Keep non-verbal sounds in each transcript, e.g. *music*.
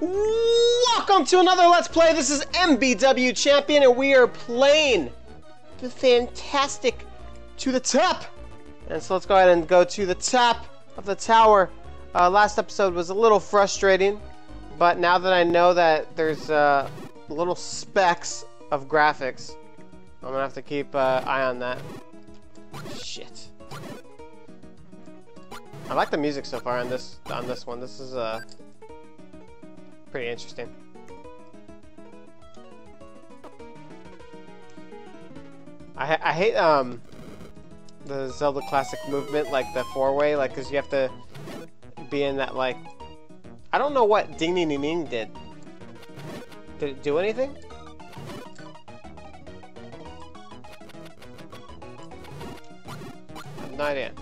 Welcome to another Let's Play. This is MBW Champion, and we are playing the fantastic to the top. And so let's go ahead and go to the top of the tower. Uh, last episode was a little frustrating, but now that I know that there's uh, little specks of graphics, I'm gonna have to keep uh, eye on that. Shit. I like the music so far on this on this one. This is uh pretty interesting. I I hate um the Zelda classic movement like the four way like cuz you have to be in that like I don't know what Ding Ding Ding Ding did. Did it do anything? no idea.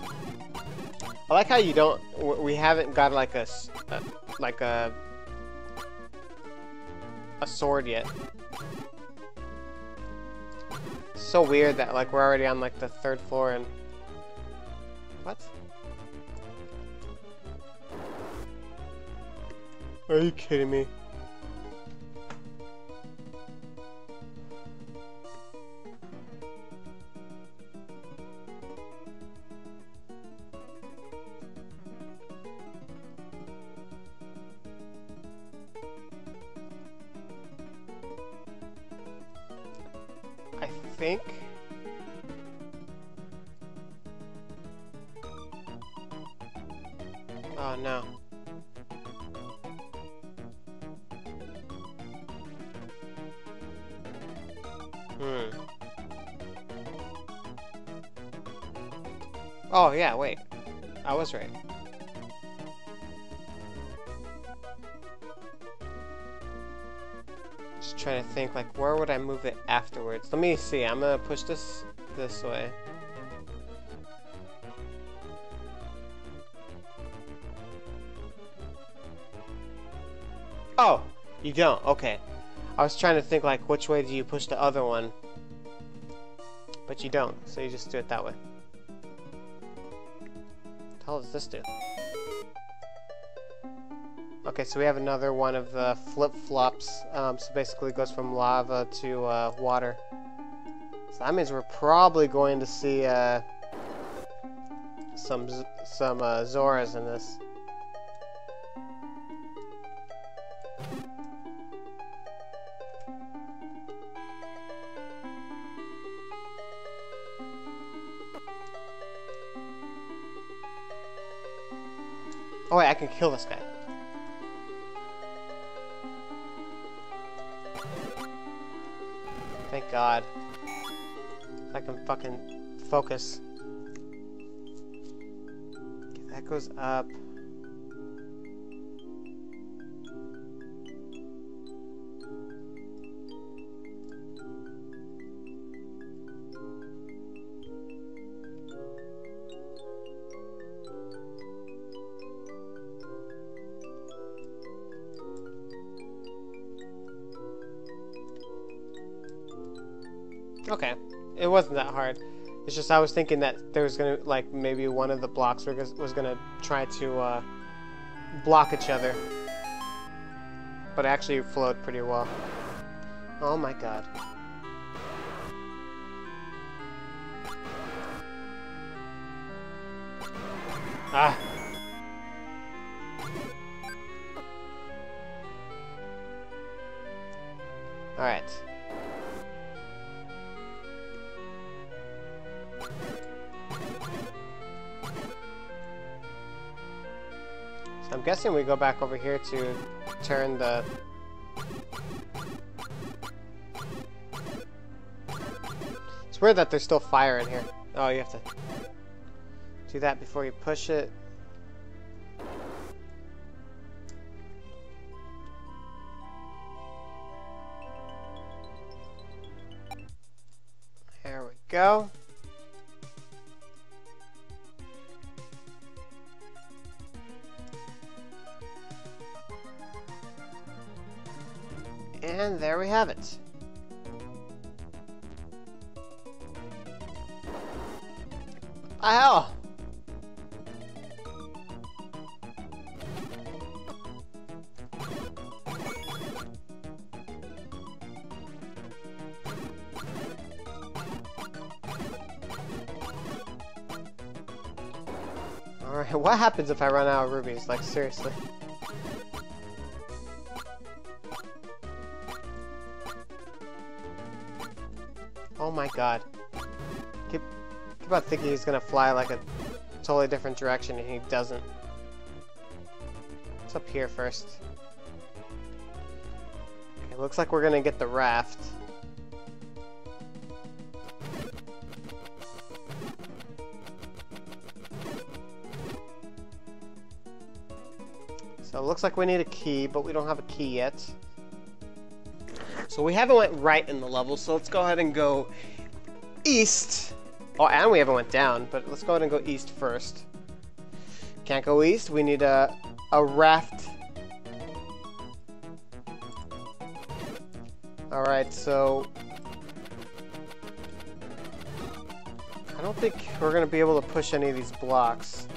I like how you don't. We haven't got like a, a like a a sword yet. so weird that like we're already on like the third floor and what? Are you kidding me? Think. Oh no. Hmm. Oh yeah, wait. I was right. Trying to think, like, where would I move it afterwards? Let me see. I'm gonna push this this way. Oh, you don't. Okay. I was trying to think, like, which way do you push the other one? But you don't, so you just do it that way. What the hell does this do? Okay, so we have another one of the flip-flops. Um, so basically it goes from lava to uh, water. So that means we're probably going to see uh, some some uh, Zoras in this. Oh wait, I can kill this guy. God. I can fucking focus. Okay, that goes up. Okay, it wasn't that hard. It's just I was thinking that there was gonna like maybe one of the blocks was gonna try to uh, block each other, but actually flowed pretty well. Oh my god. Guessing we go back over here to turn the... It's weird that there's still fire in here. Oh, you have to do that before you push it. There we go. And there we have it. Ow! Alright, what happens if I run out of rupees? Like, seriously. God. Keep, keep on thinking he's gonna fly like a totally different direction and he doesn't. What's up here first? Okay, looks like we're gonna get the raft. So it looks like we need a key, but we don't have a key yet. So we haven't went right in the level, so let's go ahead and go east. Oh, and we haven't went down, but let's go ahead and go east first. Can't go east, we need a, a raft. Alright, so... I don't think we're going to be able to push any of these blocks.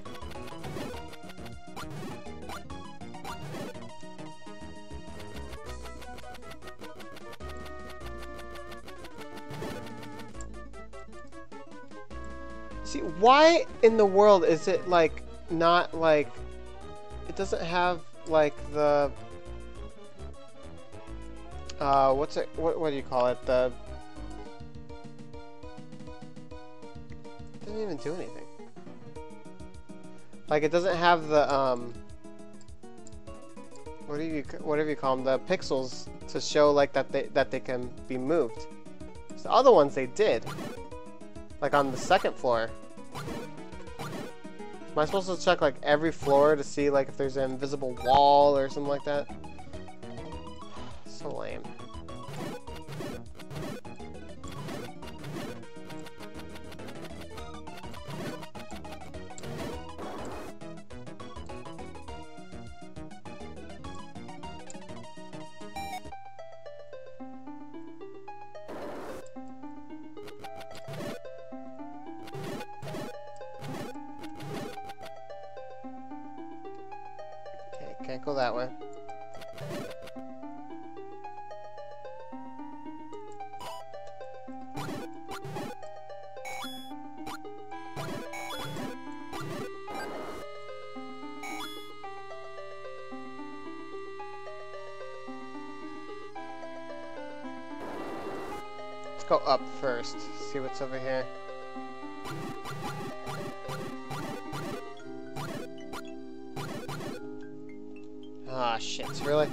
See, why in the world is it like not like it doesn't have like the uh what's it what what do you call it the doesn't even do anything. Like it doesn't have the um what do you whatever you call them the pixels to show like that they that they can be moved. So the other ones they did like on the second floor. Am I supposed to check like every floor to see like if there's an invisible wall or something like that? *sighs* so lame. Go up first, see what's over here. Ah, shit, really?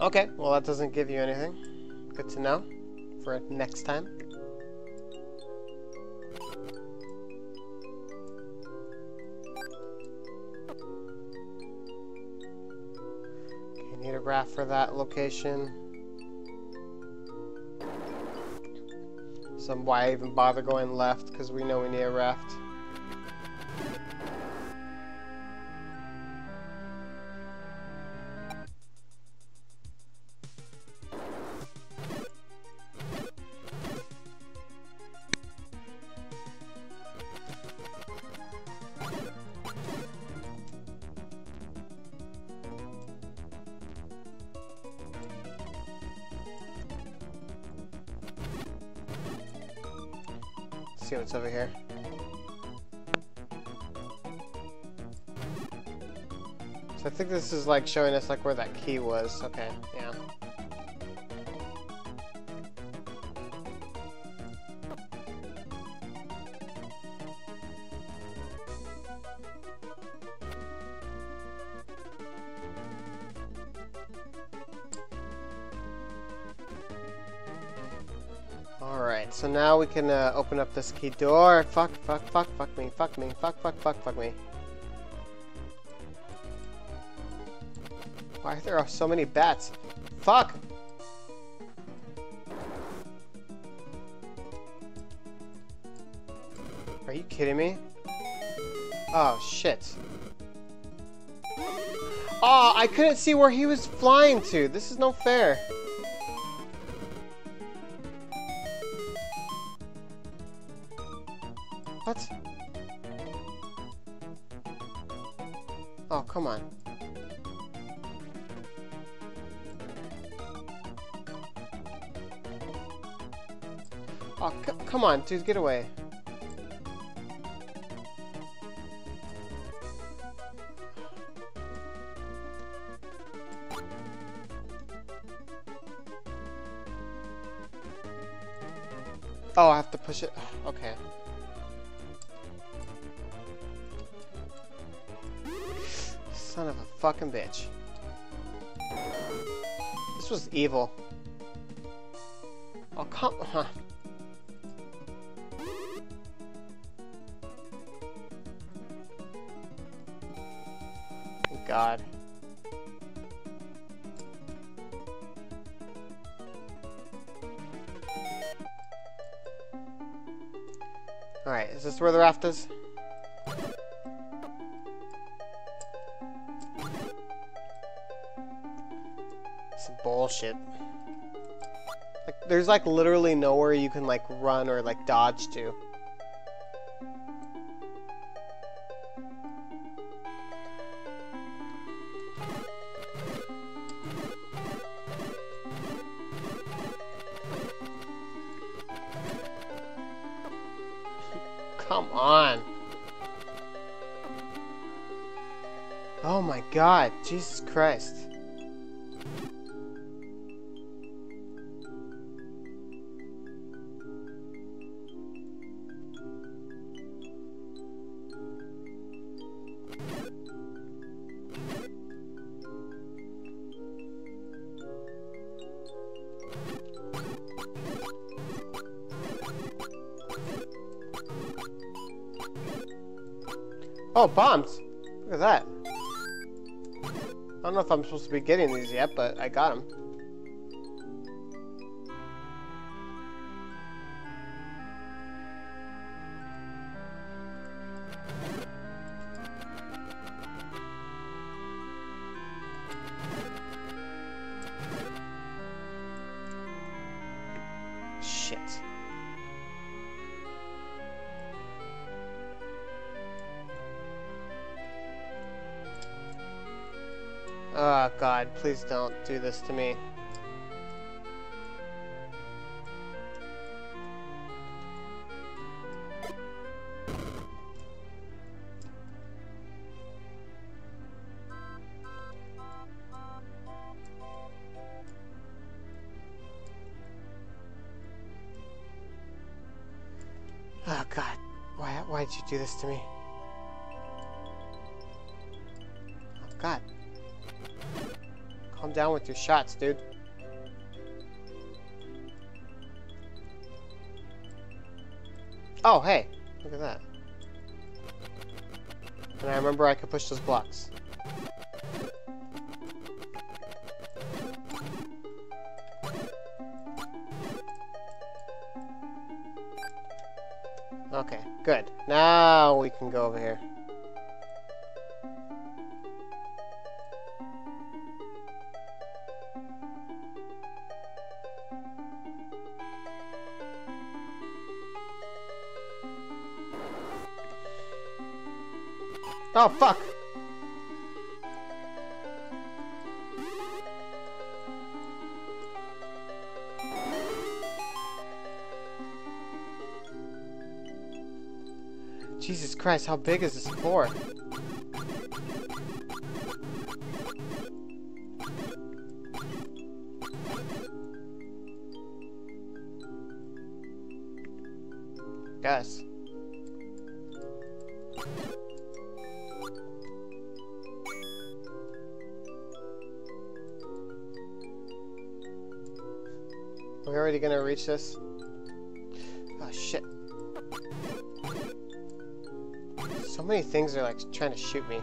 Okay, well that doesn't give you anything. Good to know for next time. For that location. So why even bother going left, because we know we need a raft. Like showing us like where that key was. Okay, yeah. Alright, so now we can uh, open up this key door. Fuck, fuck, fuck, fuck me, fuck me, fuck, fuck, fuck, fuck me. Why there are so many bats? Fuck! Are you kidding me? Oh, shit. Oh, I couldn't see where he was flying to. This is no fair. Come on, dude, get away. Oh, I have to push it? *sighs* Okay. Son of a fucking bitch. This was evil. Alright, is this where the raft is? Some bullshit. Like, there's like literally nowhere you can like run or like dodge to. God, Jesus Christ. Oh, bombs! Know if I'm supposed to be getting these yet, but I got them. Oh god, please don't do this to me. Dude. Oh, hey. Look at that. And I remember I could push those blocks. Okay, good. Now we can go over here. Oh, fuck! Jesus Christ, how big is this floor? Guess. Gonna reach this? Oh shit. So many things are like trying to shoot me.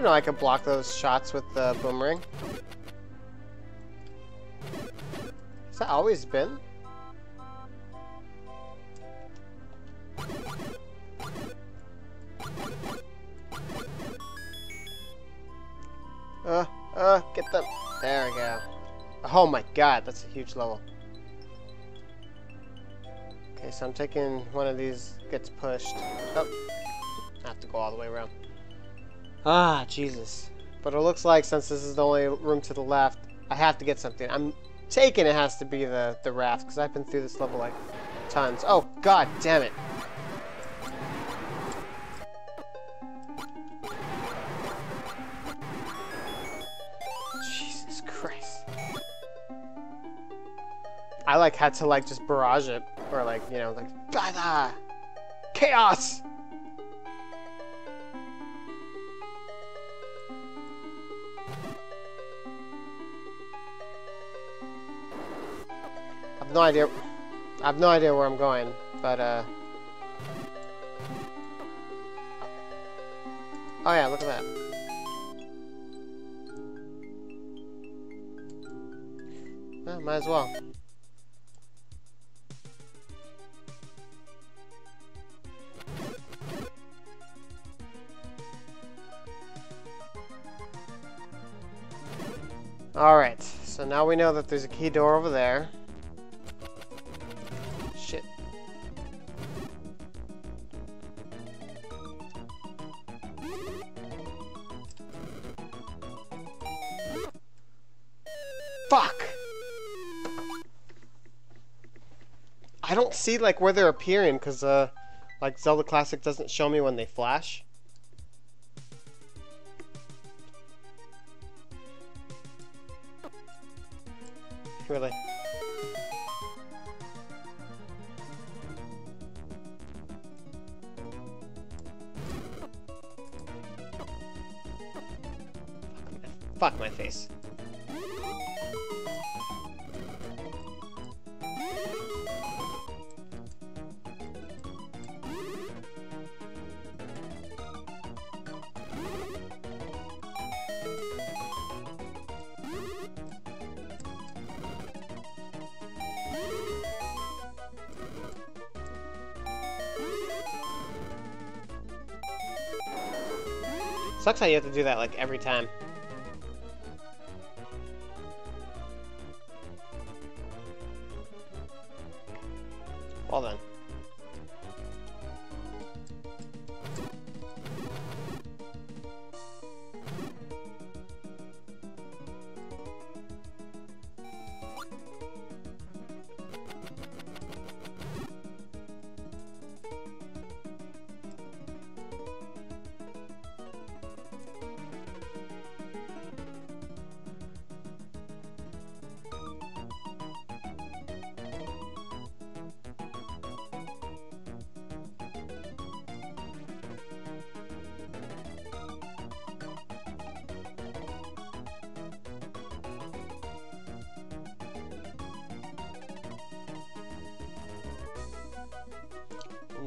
Didn't know I could block those shots with the boomerang. Is that always been? Uh, uh, get them. There we go. Oh my god, that's a huge level. Okay, so I'm taking one of these, gets pushed. Oh, I have to go all the way around. Ah, Jesus. But it looks like since this is the only room to the left, I have to get something. I'm taking it has to be the, the raft, because I've been through this level like tons. Oh, god damn it. Jesus Christ. I like had to like just barrage it, or like, you know, like, blah, chaos! Have no idea. I have no idea where I'm going, but uh. Oh yeah, look at that. Might as well. Alright, so now we know that there's a key door over there. See like where they're appearing because uh, like Zelda Classic doesn't show me when they flash. Really? Fuck my face. How you have to do that like every time.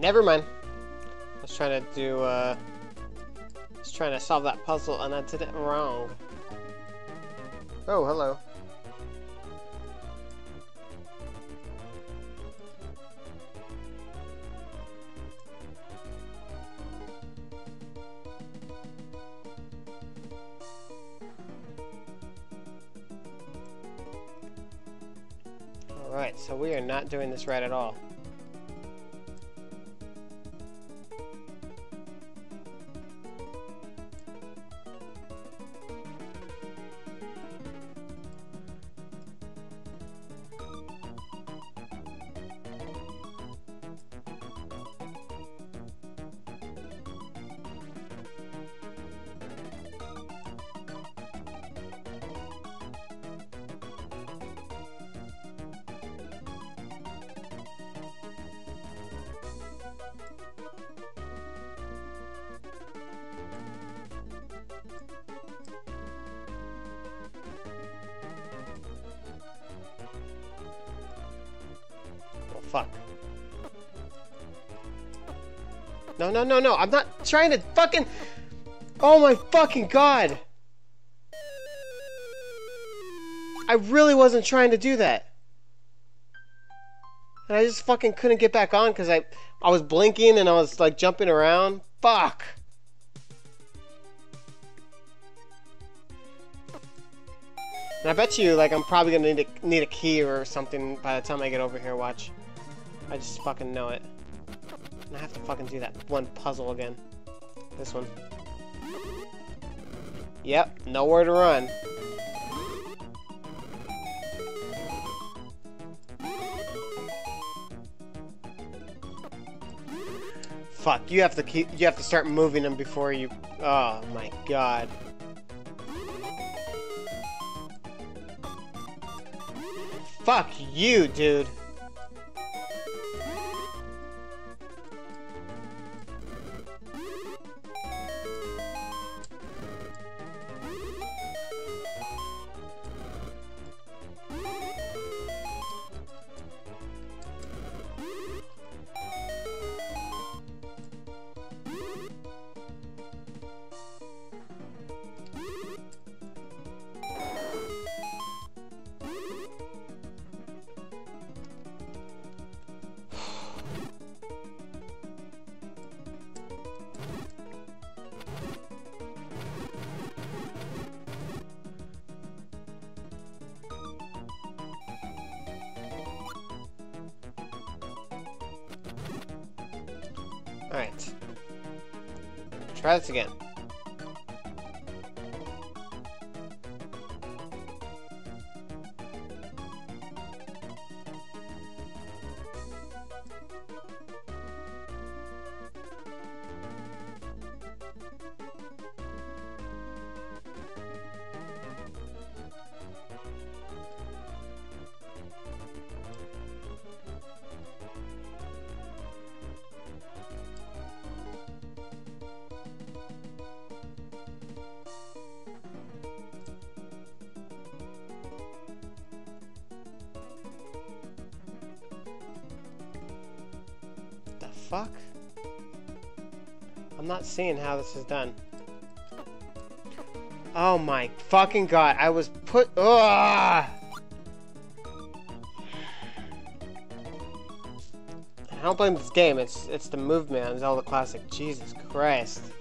Never mind. I was trying to do, uh... I was trying to solve that puzzle and I did it wrong. Oh, hello. Alright, so we are not doing this right at all. No, no. I'm not trying to fucking... Oh my fucking god. I really wasn't trying to do that. And I just fucking couldn't get back on because I, I was blinking and I was like jumping around. Fuck. And I bet you, like, I'm probably gonna need a, need a key or something by the time I get over here, watch. I just fucking know it. I have to fucking do that one puzzle again. This one. Yep, nowhere to run. Fuck, you have to keep you have to start moving them before you Oh my god. Fuck you, dude. Again. This is done. Oh my fucking god, I was put- Ugh! I don't blame this game, it's it's the movement on Zelda Classic. Jesus Christ.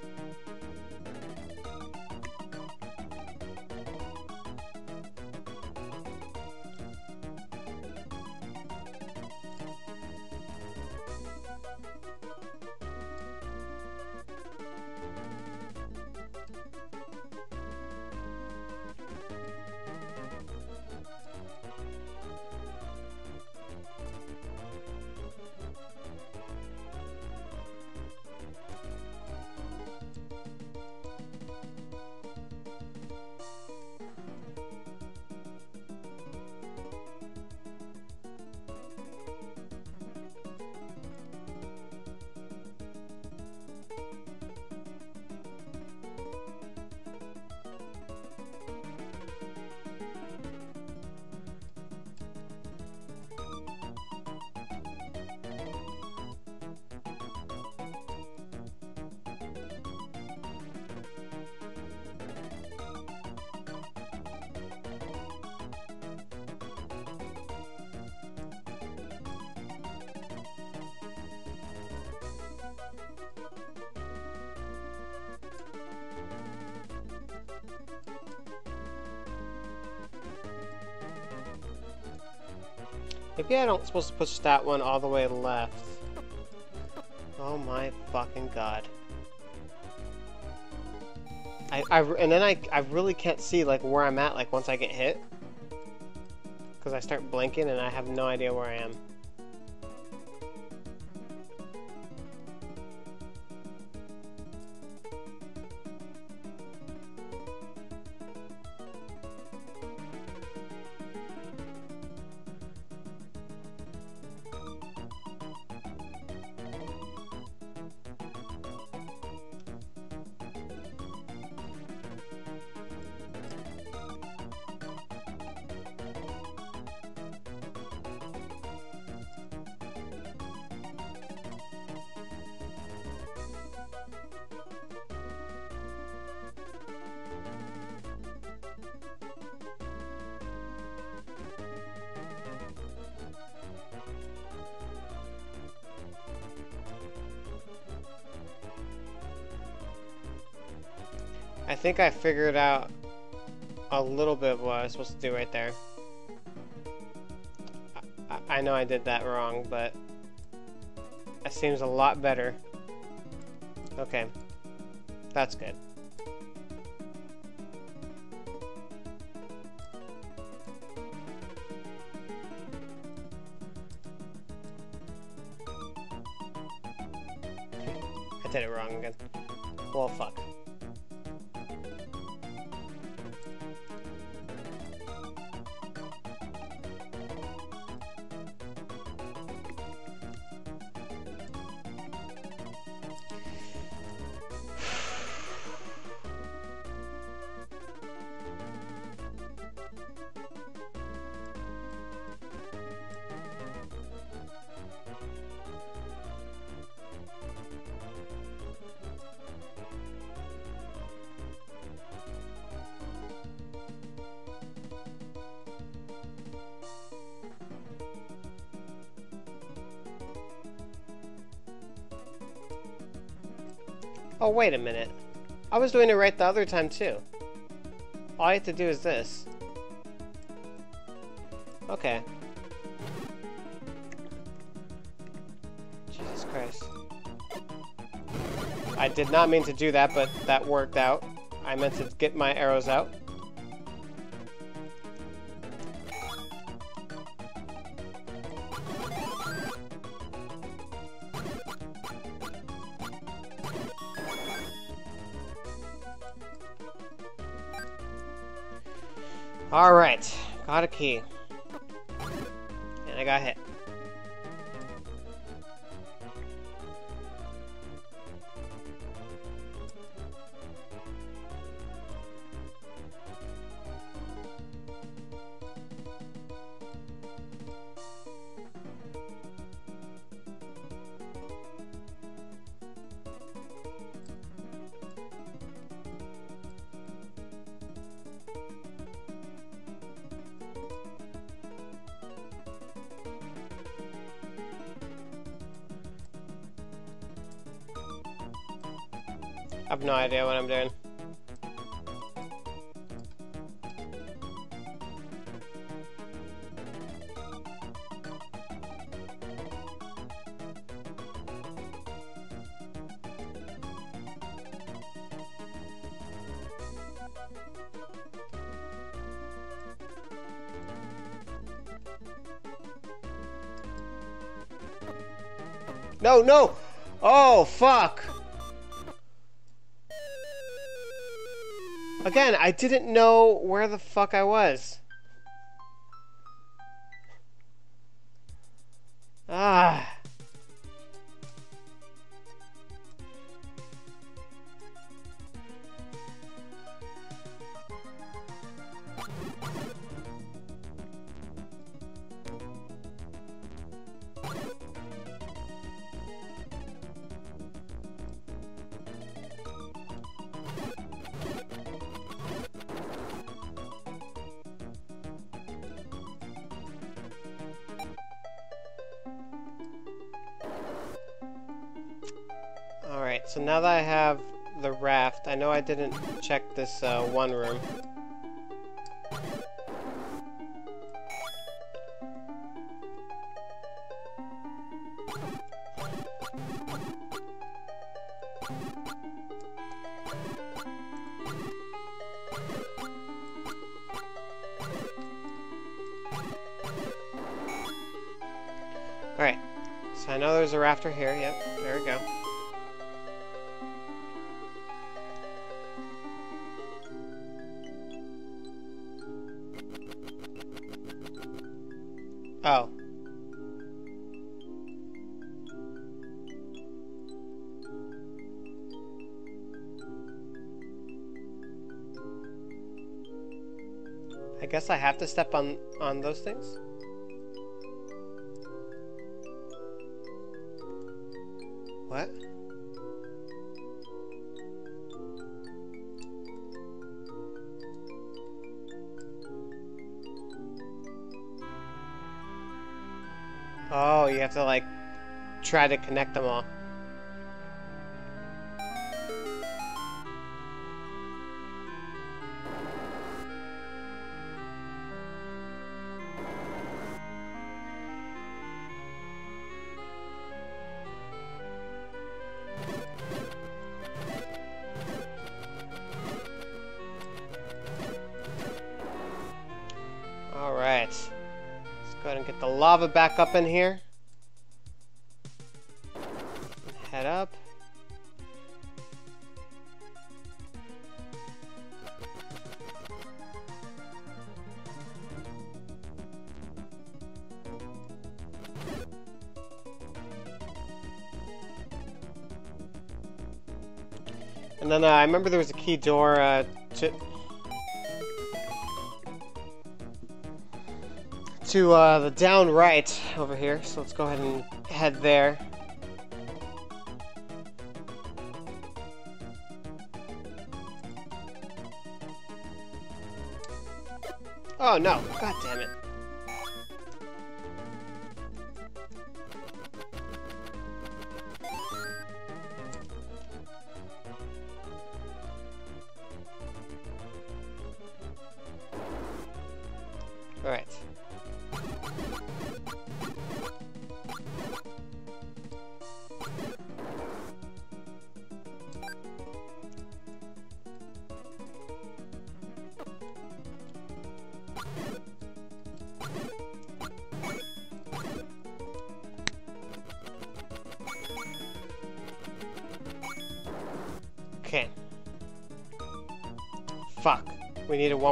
Maybe I don't supposed to push that one all the way left. Oh my fucking god. I, I and then I, I really can't see like where I'm at like once I get hit. Because I start blinking and I have no idea where I am. Think I figured out a little bit of what I was supposed to do right there. I, I know I did that wrong, but that seems a lot better. Okay. That's good. Oh, wait a minute. I was doing it right the other time, too. All I have to do is this. Okay. Jesus Christ. I did not mean to do that, but that worked out. I meant to get my arrows out. Key. And I got hit. No, no! Oh, fuck! Again, I didn't know where the fuck I was. Didn't check this uh, one room. Alright, so I know there's a rafter here, yep, Oh. I guess I have to step on on those things? What? to, like, try to connect them all. Alright. Let's go ahead and get the lava back up in here. I remember there was a key door uh, to to uh, the down right over here. So let's go ahead and head there. Oh no! God damn it!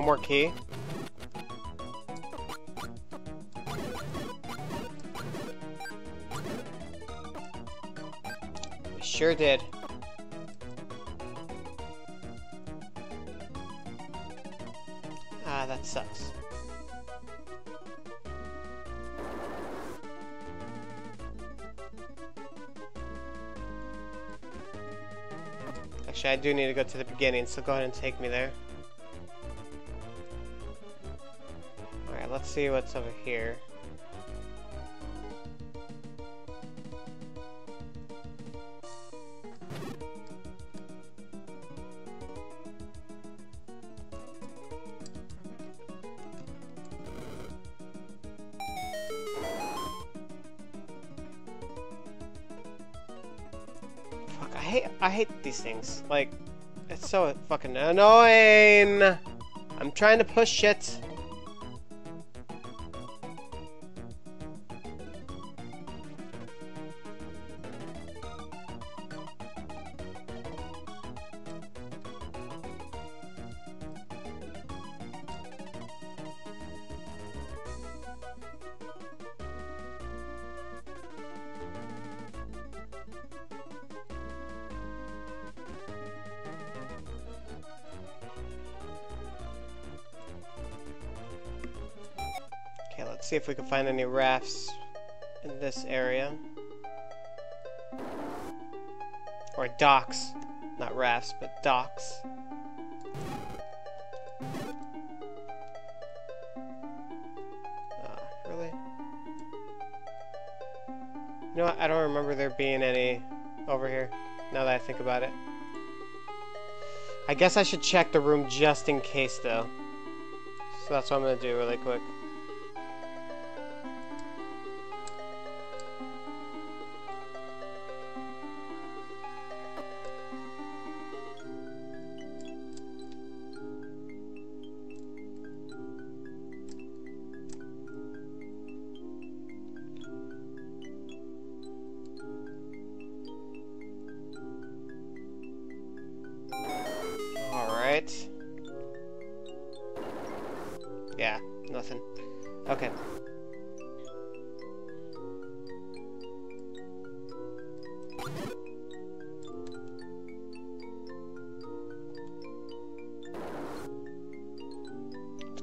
One more key. We sure did. Ah, that sucks. Actually, I do need to go to the beginning, so go ahead and take me there. See what's over here. Fuck, I hate I hate these things. Like, it's so fucking annoying. I'm trying to push it. We can find any rafts in this area. Or docks. Not rafts, but docks. Ah, really? You know what? I don't remember there being any over here, now that I think about it. I guess I should check the room just in case, though. So that's what I'm gonna do really quick.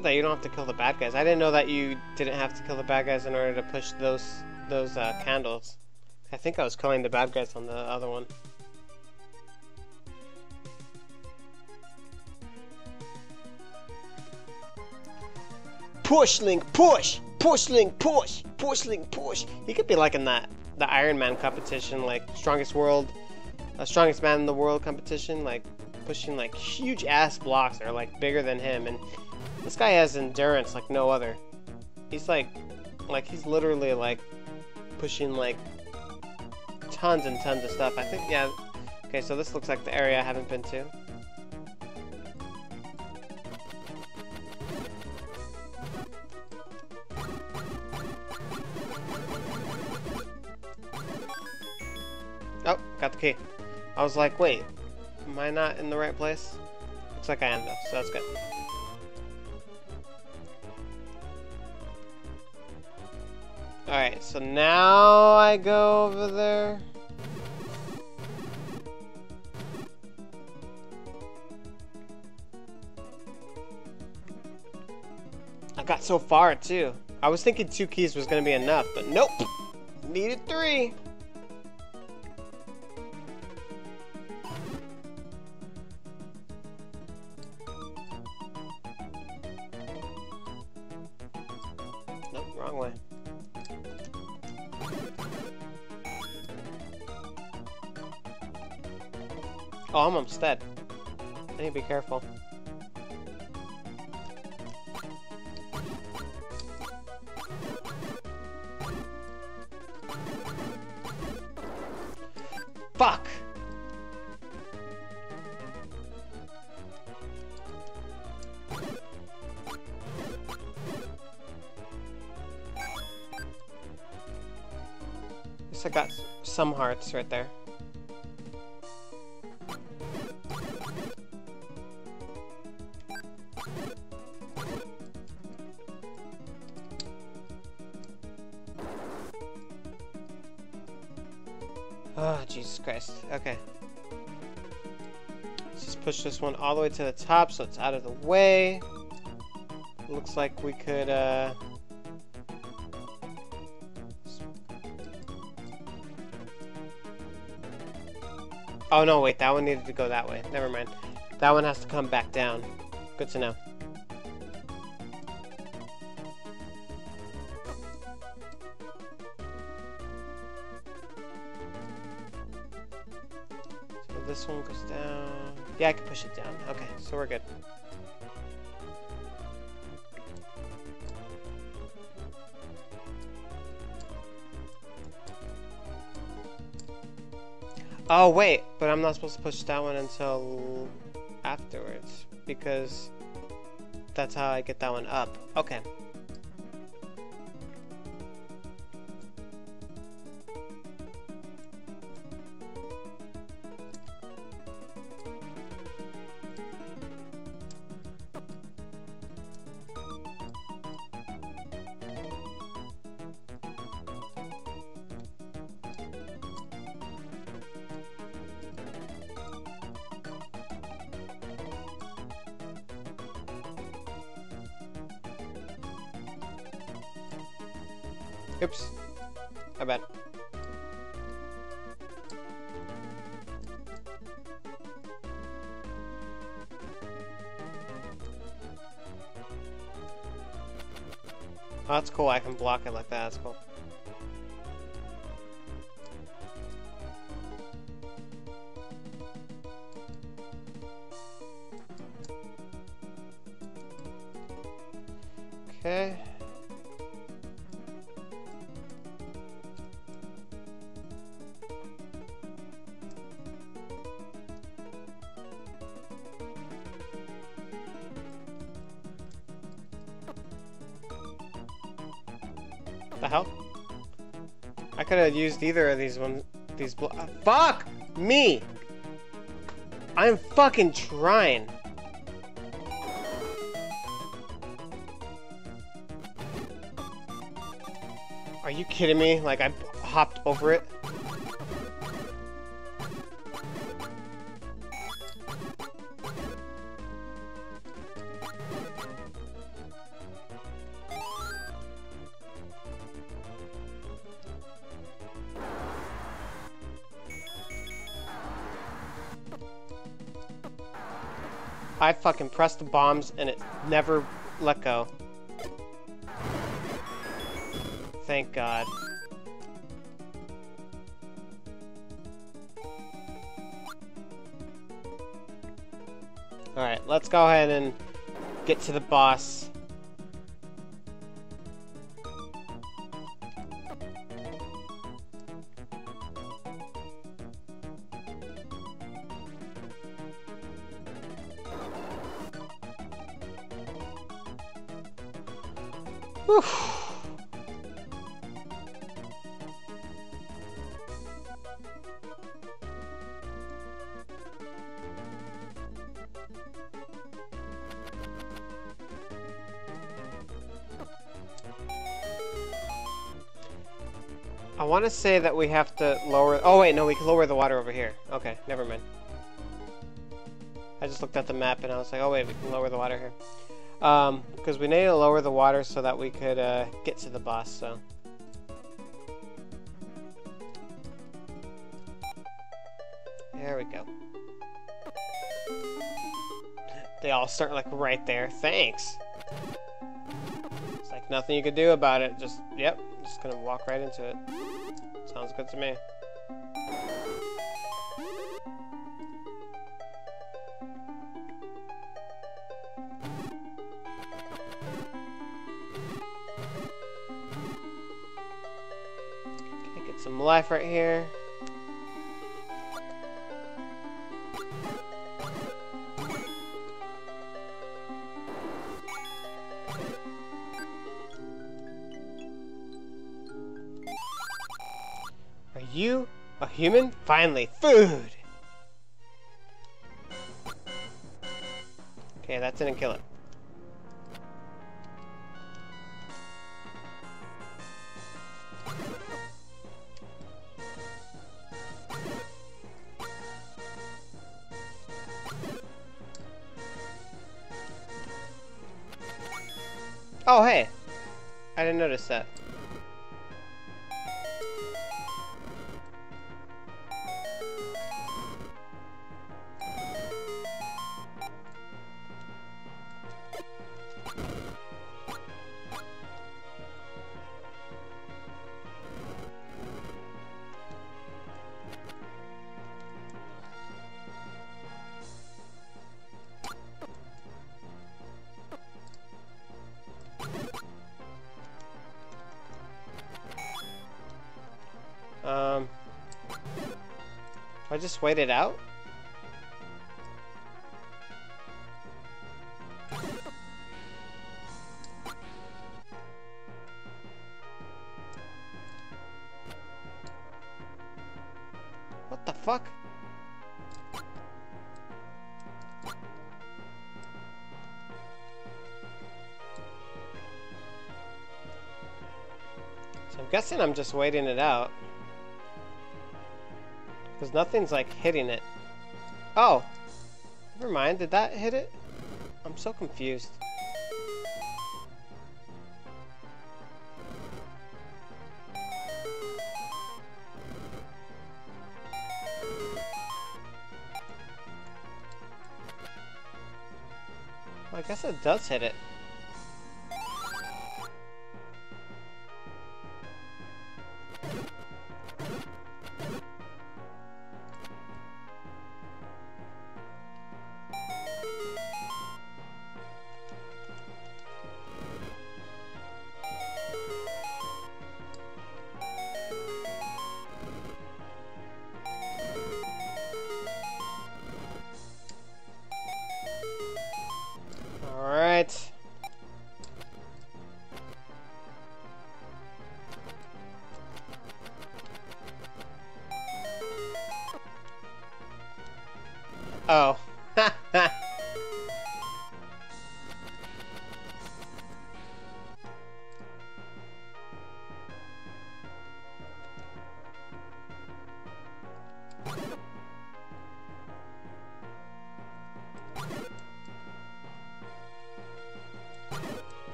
Good that you don't have to kill the bad guys. I didn't know that you didn't have to kill the bad guys in order to push those those uh, candles. I think I was killing the bad guys on the other one. Push, Link, push! Push, Link, push! Push, Link, push! He could be like in that the Iron Man competition, like strongest world, uh, strongest man in the world competition, like pushing like huge ass blocks that are like bigger than him, and this guy has endurance like no other. He's like, like he's literally like pushing like tons and tons of stuff. I think, yeah. Okay, so this looks like the area I haven't been to. Oh, got the key. I was like, wait, am I not in the right place? Looks like I am though, so that's good. Alright, so now I go over there. I got so far too. I was thinking two keys was gonna be enough, but nope. Needed three. Almost dead. I need to be careful. Fuck! Guess I got some hearts right there. This one all the way to the top so it's out of the way. Looks like we could, uh... Oh, no, wait. That one needed to go that way. Never mind. That one has to come back down. Good to know. Oh, wait, but I'm not supposed to push that one until afterwards because that's how I get that one up. Okay. It like that. That's cool. Okay. Could have used either of these ones. These blo- uh, Fuck me! I'm fucking trying. Are you kidding me? Like I hopped over it. Fucking pressed the bombs and it never let go. Thank God. Alright, let's go ahead and get to the boss. I want to say that we have to lower... Oh, wait, no, we can lower the water over here. Okay, never mind. I just looked at the map and I was like, oh, wait, we can lower the water here. Um, because we need to lower the water so that we could uh, get to the boss, so... There we go. They all start, like, right there. Thanks! It's like nothing you could do about it. Just, yep, just gonna walk right into it. Sounds good to me. Life right here. Are you a human? Finally, food! Okay, that didn't kill it. Oh, hey! I didn't notice that. Wait it out? What the fuck? So I'm guessing I'm just waiting it out. Because nothing's like hitting it. Oh! Never mind, did that hit it? I'm so confused. I guess it does hit it.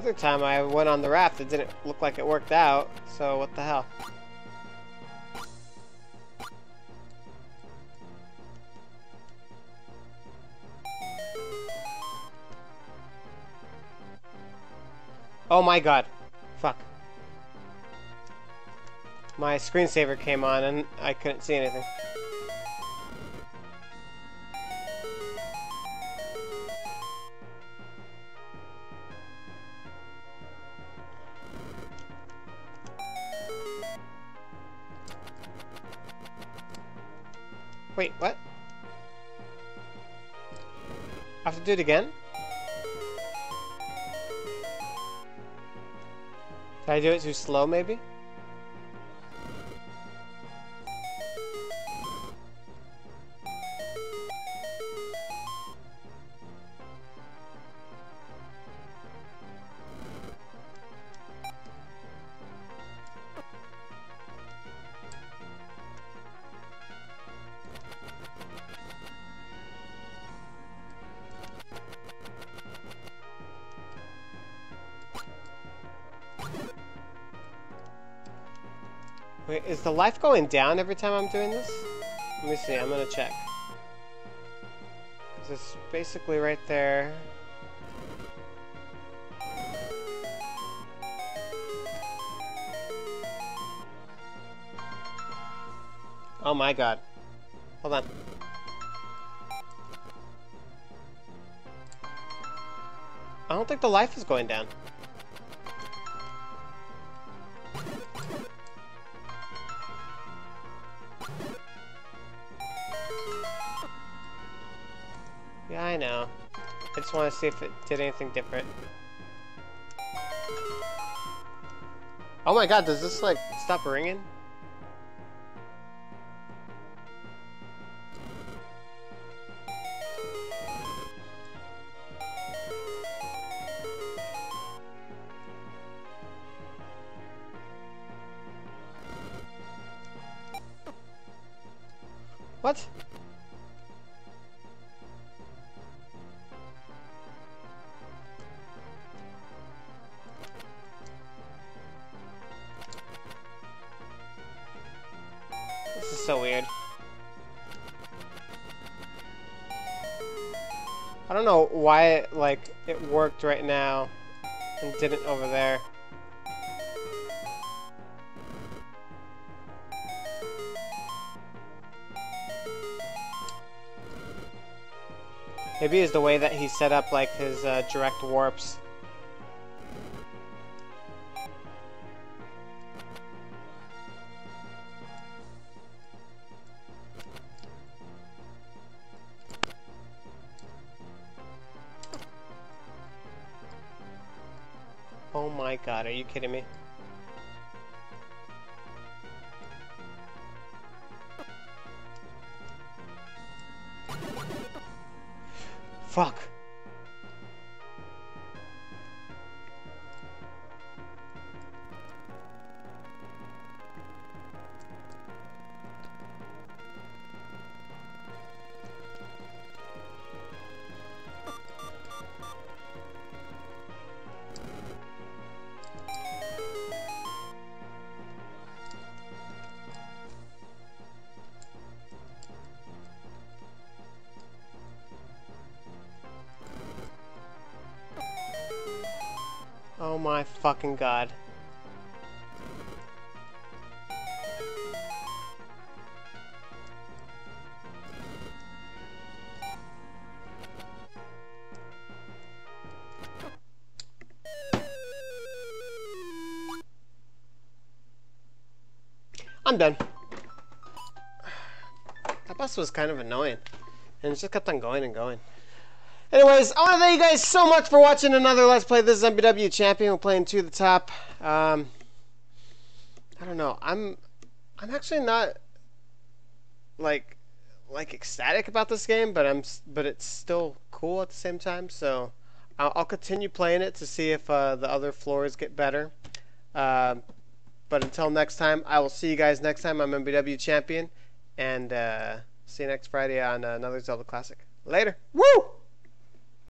Other time I went on the raft, it didn't look like it worked out, so what the hell? Oh my god. Fuck. My screensaver came on and I couldn't see anything. Wait, what? I have to do it again? Did I do it too slow, maybe? Life going down every time I'm doing this? Let me see, I'm gonna check. Cause it's basically right there. Oh my god. Hold on. I don't think the life is going down. I know. I just want to see if it did anything different. Oh my god, does this like stop ringing? Like it worked right now and didn't over there. Maybe it's the way that he set up like his uh, direct warps. Fuck. Fucking god. I'm done. That bus was kind of annoying. And it just kept on going and going. Anyways, I want to thank you guys so much for watching another Let's Play. This is MBW Champion. We're playing to the top. Um, I don't know. I'm I'm actually not like like ecstatic about this game, but I'm but it's still cool at the same time. So I'll, I'll continue playing it to see if uh, the other floors get better. Uh, but until next time, I will see you guys next time. I'm MBW Champion, and uh, see you next Friday on another Zelda Classic. Later. Woo!